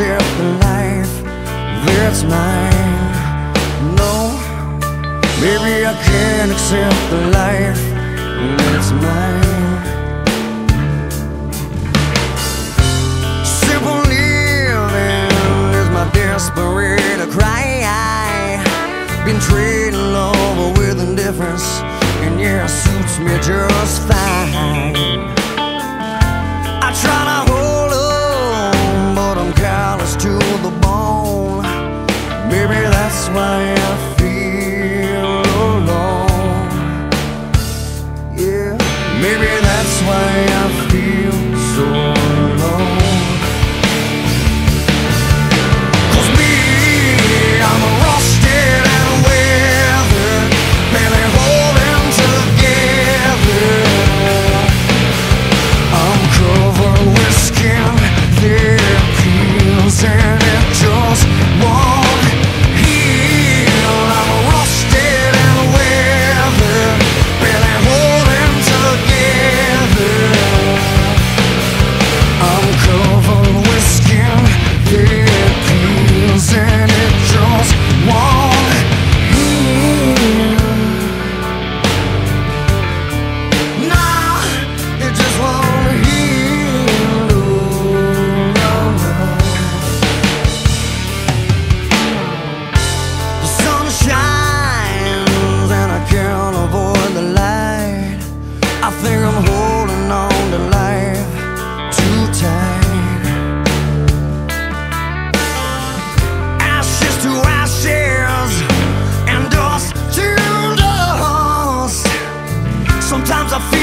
accept the life that's mine. No, maybe I can't accept the life that's mine. Simple living is my desperate cry. Been trading love with indifference, and yeah, suits me just fine.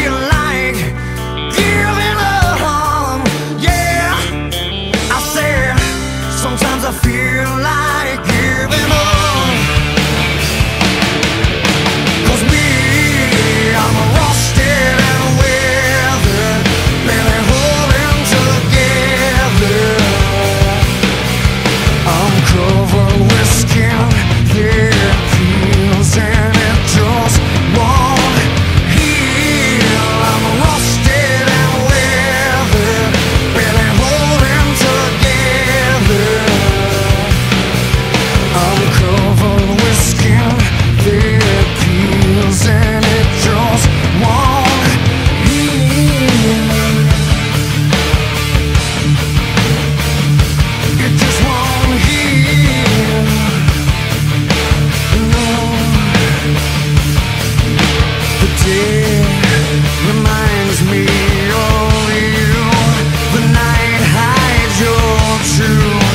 life true